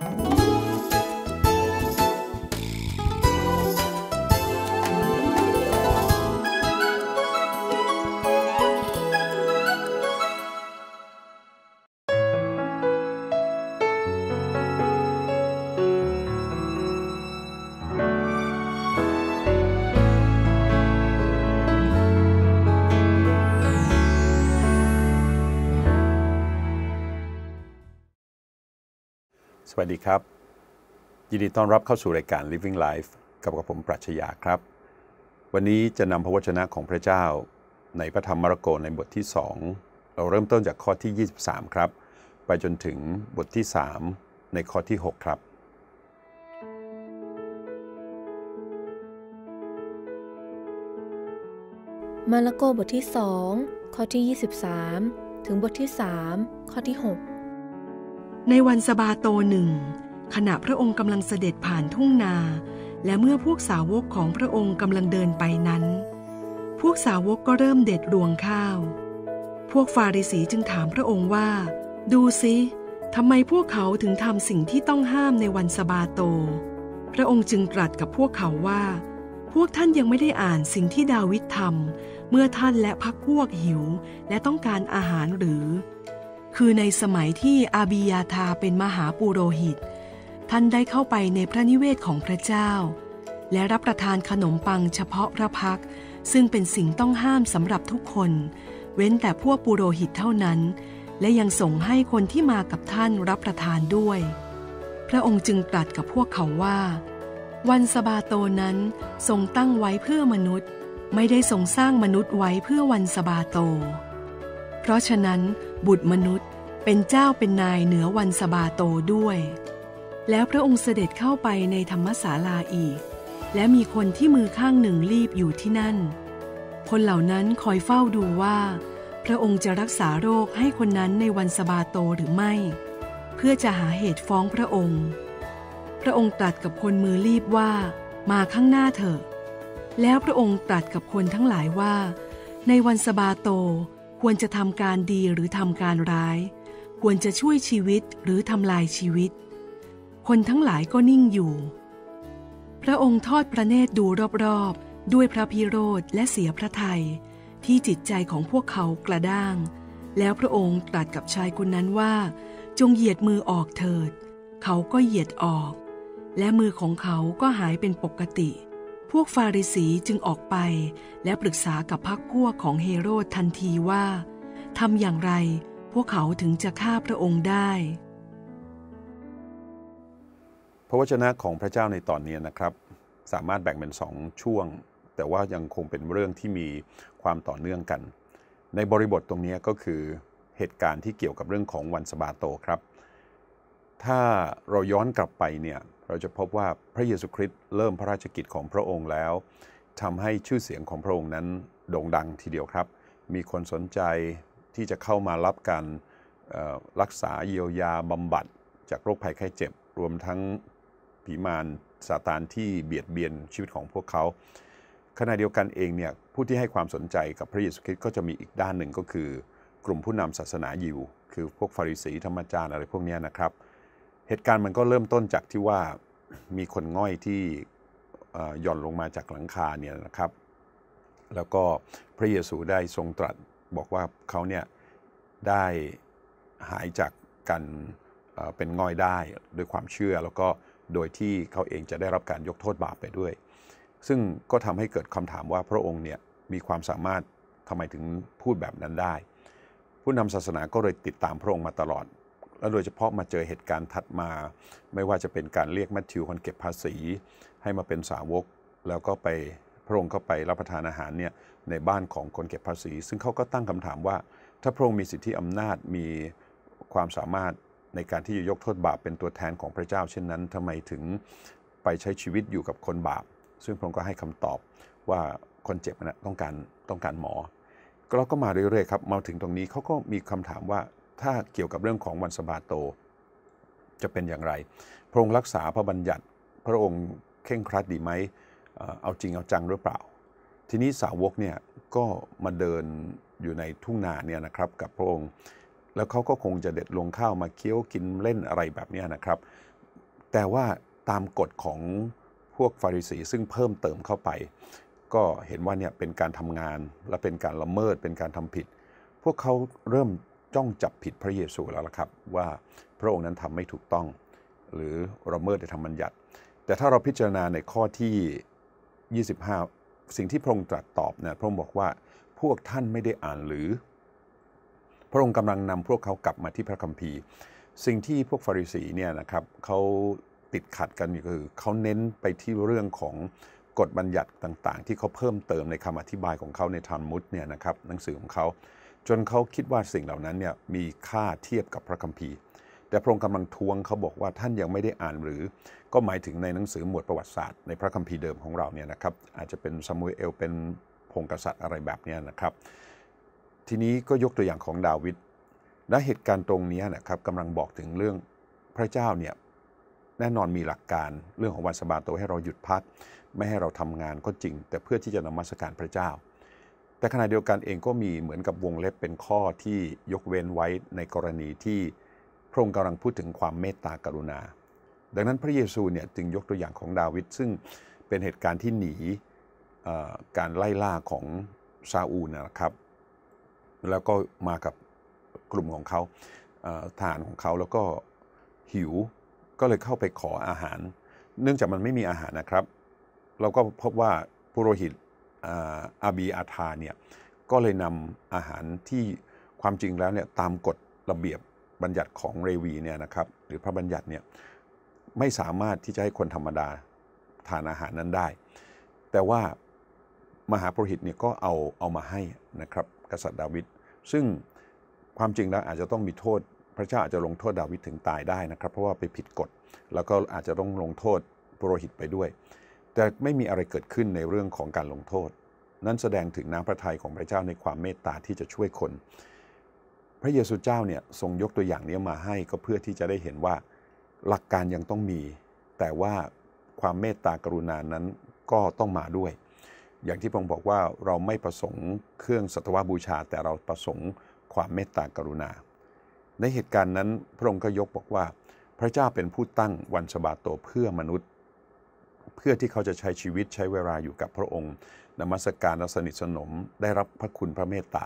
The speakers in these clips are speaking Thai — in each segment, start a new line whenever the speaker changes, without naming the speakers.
ส วัสดีครับ ยินดีต้อนรับเข้าสู่รายการ Living Life กับกับผมปรัชญาครับ วันนี้จะนำพระวจนะของพระเจ้า ในพระธรรมมาระโกในบทที่ 2 เราเริ่มต้นจากข้อที่ 23 ครับ ไปจนถึงบทที่ 3 ในข้อที่ 6 ครับ
มาระโกบทที่ 2 ข้อที่ 23 ถึงบทที่ 3 ข้อที่ 6
ในวันสบาโตหนึ่งขณะพระองค์กำลังเสด็จผ่านทุ่งนา และเมื่อพวกสาวกของพระองค์กำลังเดินไปนั้น พวกสาวกก็เริ่มเด็ดรวงข้าว พวกฟาริสีจึงถามพระองค์ว่า ดูสิทำไมพวกเขาถึงทำสิ่งที่ต้องห้ามในวันสบาโต พระองค์จึงตรัสกับพวกเขาว่า พวกท่านยังไม่ได้อ่านสิ่งที่ดาวิดทำเมื่อท่านและพักพวกหิวและต้องการอาหารหรือ คือในสมัยที่อาบียาธาเป็นมหาปุโรหิต ท่านได้เข้าไปในพระนิเวศของพระเจ้า และรับประทานขนมปังเฉพาะพระพัก ซึ่งเป็นสิ่งต้องห้ามสำหรับทุกคน เว้นแต่พวกปุโรหิตเท่านั้น และยังส่งให้คนที่มากับท่านรับประทานด้วย พระองค์จึงตรัสกับพวกเขาว่า วันสบาโตนั้นทรงตั้งไว้เพื่อมนุษย์ ไม่ได้ทรงสร้างมนุษย์ไว้เพื่อวันสบาโต ราะฉะนั้นบุตรมนุษย์เป็นเจ้าเป็นนายเหนือวันสบาโตด้วย แล้วพระองค์เสด็จเข้าไปในธรรมศาลาอีก และมีคนที่มือข้างหนึ่งรีบอยู่ที่นั่น คนเหล่านั้นคอยเฝ้าดูว่า พระองค์จะรักษาโรคให้คนนั้นในวันสบาโตหรือไม่ เพื่อจะหาเหตุฟ้องพระองค์ พระองค์ตรัสกับคนมือรีบว่า มาข้างหน้าเถอะ แล้วพระองค์ตรัสกับคนทั้งหลายว่า ในวันสบาโต ควรจะทำการดีหรือทำการร้าย ควรจะช่วยชีวิตหรือทำลายชีวิต คนทั้งหลายก็นิ่งอยู่ พระองค์ทอดพระเนตรดูรอบๆ ด้วยพระพิโรธและเสียพระทยัยที่จิตใจของพวกเขากระด้าง แล้วพระองค์ตรัสกับชายคนนั้นว่า จงเหยียดมือออกเถิด เขาก็เหยียดออก และมือของเขาก็หายเป็นปกติ พวกฟาริสีจึงออกไป และปรึกษากับพรรคพวกของเฮโรดทันทีว่าทำอย่างไรพวกเขาถึงจะฆ่าพระองค์ได้
พระวจนะของพระเจ้าในตอนนี้นะครับ สามารถแบ่งเป็นสองช่วง แต่ว่ายังคงเป็นเรื่องที่มีความต่อเนื่องกัน ในบริบทตรงนี้ก็คือเหตุการณ์ที่เกี่ยวกับเรื่องของวันสบาโตครับ ถ้าเราย้อนกลับไปเนี่ยเราจะพบว่าพระเยซูคริสต์เริ่มพระราชกิจของพระองค์แล้วทำให้ชื่อเสียงของพระองค์นั้นโด่งดังทีเดียวครับ มีคนสนใจที่จะเข้ามารับการรักษาเยียวยาบำบัด จากโรคภัยไข้เจ็บ รวมทั้งผีมารซาตานที่เบียดเบียนชีวิตของพวกเขาขณะเดียวกันเองเนี่ยผู้ที่ให้ความสนใจกับพระเยซูคริสต์ก็จะมีอีกด้านหนึ่งก็คือกลุ่มผู้นำศาสนายิว คือพวกฟาริสีธรรมจารย์อะไรพวกนี้นะครับ เหตุการณ์มันก็เริ่มต้นจากที่ว่ามีคนง่อยที่หย่อนลงมาจากหลังคาเนี่ยนะครับ แล้วก็พระเยซูได้ทรงตรัสบอกว่าเขาเนี่ยได้หายจากการเป็นง่อยได้ด้วยความเชื่อ แล้วก็โดยที่เขาเองจะได้รับการยกโทษบาปไปด้วย ซึ่งก็ทำให้เกิดคำถามว่าพระองค์เนี่ยมีความสามารถทำไมถึงพูดแบบนั้นได้ ผู้นำศาสนาก็เลยติดตามพระองค์มาตลอด และโดยเฉพาะมาเจอเหตุการณ์ถัดมา ไม่ว่าจะเป็นการเรียกแมทธิวคนเก็บภาษี ให้มาเป็นสาวก แล้วก็ไปพระองค์เข้าไปรับประทานอาหารเนี่ยในบ้านของคนเก็บภาษี ซึ่งเขาก็ตั้งคำถามว่า ถ้าพระองค์มีสิทธิอำนาจมีความสามารถในการที่จะยกโทษบาปเป็นตัวแทนของพระเจ้า เช่นนั้นทำไมถึงไปใช้ชีวิตอยู่กับคนบาป ซึ่งพระองค์ก็ให้คำตอบว่าคนเจ็บนะต้องการต้องการหมอเราก็มาเรื่อยๆครับมาถึงตรงนี้เขาก็มีคำถามว่า ถ้าเกี่ยวกับเรื่องของวันสบาโต จะเป็นอย่างไร พระองค์รักษาพระบัญญัติ พระองค์เข่งครัดดีไหมเอาจริงเอาจังหรือเปล่า ทีนี้สาวกเนี่ยก็มาเดินอยู่ในทุ่งนาเนี่ยนะครับกับพระองค์ แล้วเขาก็คงจะเด็ดลงข้าวมาเคี้ยวกินเล่นอะไรแบบนี้นะครับ แต่ว่าตามกฎของพวกฟาริสีซึ่งเพิ่มเติมเข้าไป ก็เห็นว่าเนี่ยเป็นการทำงานและเป็นการละเมิดเป็นการทำผิด พวกเขาเริ่ม จ้องจับผิดพระเยซูแล้วล่ะครับ ว่าพระองค์นั้นทำไม่ถูกต้อง หรือละเมิดธรรมบัญญัติ แต่ถ้าเราพิจารณาในข้อที่ 25 สิ่งที่พระองค์ตรัสตอบเนี่ยพระองค์บอกว่าพวกท่านไม่ได้อ่านหรือ พระองค์กำลังนำพวกเขากลับมาที่พระคัมภีร์ สิ่งที่พวกฟาริสีเนี่ยนะครับเขาติดขัดกันอยู่คือเขาเน้นไปที่เรื่องของกฎบัญญัติต่าง ๆ ที่เขาเพิ่มเติมในคำอธิบายของเขาในทานมุตเนี่ยนะครับหนังสือของเขา จนเขาคิดว่าสิ่งเหล่านั้นเนี่ยมีค่าเทียบกับพระคัมภีร์ แต่พระองค์กำลังทวงเขาบอกว่าท่านยังไม่ได้อ่านหรือ ก็หมายถึงในหนังสือหมวดประวัติศาสตร์ในพระคัมภีร์เดิมของเราเนี่ยนะครับอาจจะเป็นซามูเอลเป็นพงกษัตริย์อะไรแบบนี้นะครับ ทีนี้ก็ยกตัวอย่างของดาวิดและเหตุการณ์ตรงนี้นะครับกำลังบอกถึงเรื่องพระเจ้าเนี่ยแน่นอนมีหลักการเรื่องของวันสบาโตให้เราหยุดพัก ไม่ให้เราทำงานก็จริง แต่เพื่อที่จะนมัสการพระเจ้า แต่ขณะเดียวกันเองก็มีเหมือนกับวงเล็บเป็นข้อที่ยกเว้นไว้ในกรณีที่พระองค์กำลังพูดถึงความเมตตากรุณา ดังนั้นพระเยซูเนี่ยจึงยกตัวอย่างของดาวิดซึ่งเป็นเหตุการณ์ที่หนีการไล่ล่าของซาอูลนะครับ แล้วก็มากับกลุ่มของเขาทหารของเขาแล้วก็หิวก็เลยเข้าไปขออาหาร เนื่องจากมันไม่มีอาหารนะครับ เราก็พบว่าปุโรหิต อาบีอาธาเนี่ยก็เลยนำอาหารที่ความจริงแล้วเนี่ยตามกฎระเบียบบัญญัติของเรวีเนี่ยนะครับหรือพระบัญญัติเนี่ยไม่สามารถที่จะให้คนธรรมดาทานอาหารนั้นได้ แต่ว่ามหาปรหิตเนี่ยก็เอาเอามาให้นะครับกษัตริย์ดาวิดซึ่งความจริงแล้วอาจจะต้องมีโทษ พระเจ้าอาจจะลงโทษดาวิดถึงตายได้นะครับ เพราะว่าไปผิดกฎแล้วก็อาจจะต้องลงโทษปรหิตไปด้วย แต่ไม่มีอะไรเกิดขึ้นในเรื่องของการลงโทษ นั่นแสดงถึงน้ำพระทัยของพระเจ้าในความเมตตาที่จะช่วยคน พระเยซูเจ้าเนี่ยทรงยกตัวอย่างนี้มาให้ก็เพื่อที่จะได้เห็นว่าหลักการยังต้องมี แต่ว่าความเมตตากรุณานั้นก็ต้องมาด้วย อย่างที่พระองค์บอกว่าเราไม่ประสงค์เครื่องสัตวบูชา แต่เราประสงค์ความเมตตากรุณา ในเหตุการณ์นั้นพระองค์ก็ยกบอกว่า พระเจ้าเป็นผู้ตั้งวันสบาโตเพื่อมนุษย์ เพื่อที่เขาจะใช้ชีวิตใช้เวลาอยู่กับพระองค์นมัสการและสนิทสนมได้รับพระคุณพระเมตตา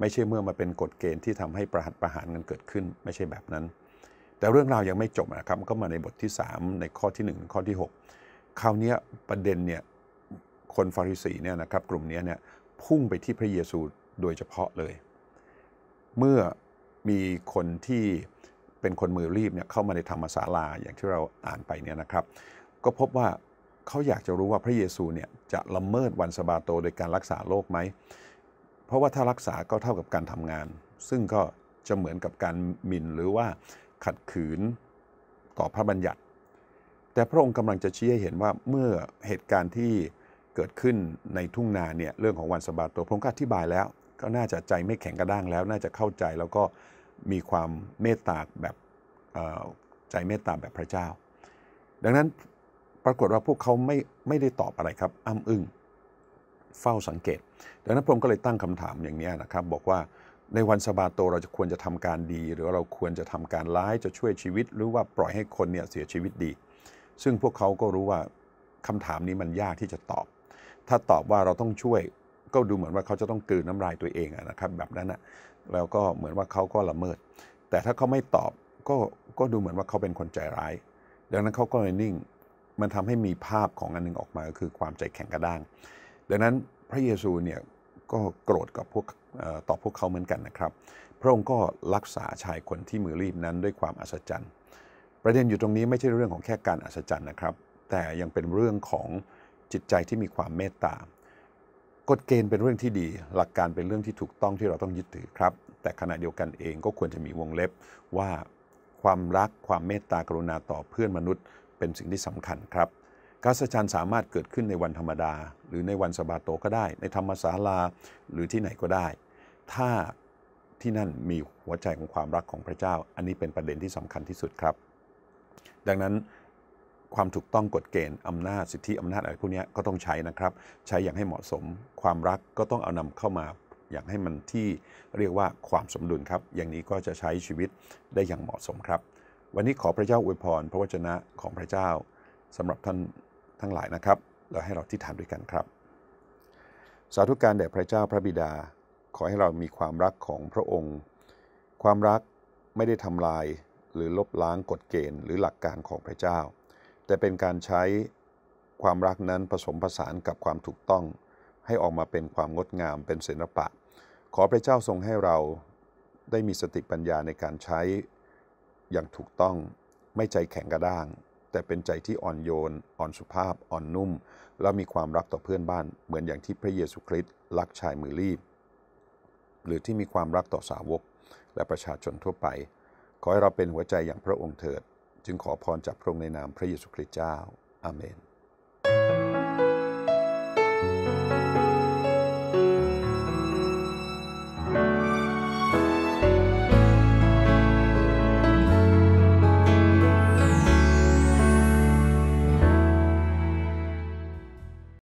ไม่ใช่เมื่อมาเป็นกฎเกณฑ์ที่ทำให้ประหัตประหารกันเกิดขึ้น ไม่ใช่แบบนั้น แต่เรื่องราวยังไม่จบนะครับก็มาในบทที่ 3 ในข้อที่1ข้อที่ 6 คราวนี้ประเด็นเนี่ยคนฟาริสีเนี่ยนะครับกลุ่มนี้เนี่ยพุ่งไปที่พระเยซูโดยเฉพาะเลย เมื่อมีคนที่เป็นคนมือรีบเนี่ยเข้ามาในธรรมศาลาอย่างที่เราอ่านไปเนี่ยนะครับ ก็พบว่า เขาอยากจะรู้ว่าพระเยซูเนี่ยจะละเมิดวันสบาโตโดยการรักษาโรคไหม เพราะว่าถ้ารักษาก็เท่ากับการทำงาน ซึ่งก็จะเหมือนกับการหมิ่นหรือว่าขัดขืนต่อพระบัญญัติ แต่พระองค์กำลังจะชี้ให้เห็นว่าเมื่อเหตุการณ์ที่เกิดขึ้นในทุ่งนาเนี่ยเรื่องของวันสบาโตพระองค์ก็อธิบายแล้ว ก็น่าจะใจไม่แข็งกระด้างแล้ว น่าจะเข้าใจแล้วก็มีความเมตตาแบบใจเมตตาแบบพระเจ้า ดังนั้น ปรากฏว่าพวกเขาไม่ไม่ได้ตอบอะไรครับ อ้ำอึ้งเฝ้าสังเกต ดังนั้นพระองค์ก็เลยตั้งคำถามอย่างนี้นะครับ บอกว่าในวันสบาโตเราจะควรจะทำการดี หรือเราควรจะทำการร้ายจะช่วยชีวิต หรือว่าปล่อยให้คนเนี่ยเสียชีวิตดี ซึ่งพวกเขาก็รู้ว่าคำถามนี้มันยากที่จะตอบ ถ้าตอบว่าเราต้องช่วยก็ดูเหมือนว่าเขาจะต้องกืนน้ำลายตัวเองนะครับ แบบนั้นนะแล้วก็เหมือนว่าเขาก็ละเมิด แต่ถ้าเขาไม่ตอบก็ก็ดูเหมือนว่าเขาเป็นคนใจร้าย ดังนั้นเขาก็เลยนิ่ง มันทำให้มีภาพของอันนึงออกมาก็คือความใจแข็งกระด้าง ดังนั้นพระเยซูเนี่ยก็โกรธกับพวกต่อพวกเขาเหมือนกันนะครับ พระองค์ก็รักษาชายคนที่มือรีบนั้นด้วยความอัศจรรย์ ประเด็นอยู่ตรงนี้ไม่ใช่เรื่องของแค่การอัศจรรย์นะครับ แต่ยังเป็นเรื่องของจิตใจที่มีความเมตตากฎเกณฑ์เป็นเรื่องที่ดี หลักการเป็นเรื่องที่ถูกต้องที่เราต้องยึดถือครับ แต่ขณะเดียวกันเองก็ควรจะมีวงเล็บว่าความรักความเมตตากรุณาต่อเพื่อนมนุษย์ เป็นสิ่งที่สำคัญครับการสัจจ์สามารถเกิดขึ้นในวันธรรมดา หรือในวันสบาโตก็ได้ ในธรรมศาลาหรือที่ไหนก็ได้ ถ้าที่นั่นมีหัวใจของความรักของพระเจ้า อันนี้เป็นประเด็นที่สำคัญที่สุดครับ ดังนั้นความถูกต้องกฎเกณฑ์อำนาจสิทธิอำนาจอะไรพวกนี้ก็ต้องใช้นะครับ ใช้อย่างให้เหมาะสม ความรักก็ต้องเอานำเข้ามาอย่างให้มันที่เรียกว่าความสมดุลครับ อย่างนี้ก็จะใช้ชีวิตได้อย่างเหมาะสมครับ วันนี้ขอพระเจ้าอวยพรพระวจนะของพระเจ้าสำหรับท่านทั้งหลายนะครับ แล้วให้เราที่ฐานด้วยกันครับ สาธุการแด่พระเจ้าพระบิดา ขอให้เรามีความรักของพระองค์ ความรักไม่ได้ทำลายหรือลบล้างกฎเกณฑ์หรือหลักการของพระเจ้า แต่เป็นการใช้ความรักนั้นผสมผสานกับความถูกต้อง ให้ออกมาเป็นความงดงามเป็นศิลปะ ขอพระเจ้าทรงให้เราได้มีสติปัญญาในการใช้ อย่างถูกต้องไม่ใจแข็งกระด้าง แต่เป็นใจที่อ่อนโยน อ่อนสุภาพ อ่อนนุ่ม และมีความรักต่อเพื่อนบ้าน เหมือนอย่างที่พระเยซูคริสต์รักชายมือรีบ หรือที่มีความรักต่อสาวก และประชาชนทั่วไป ขอให้เราเป็นหัวใจอย่างพระองค์เถิด จึงขอพรจากพระองค์ในนามพระเยซูคริสต์เจ้า อาเมน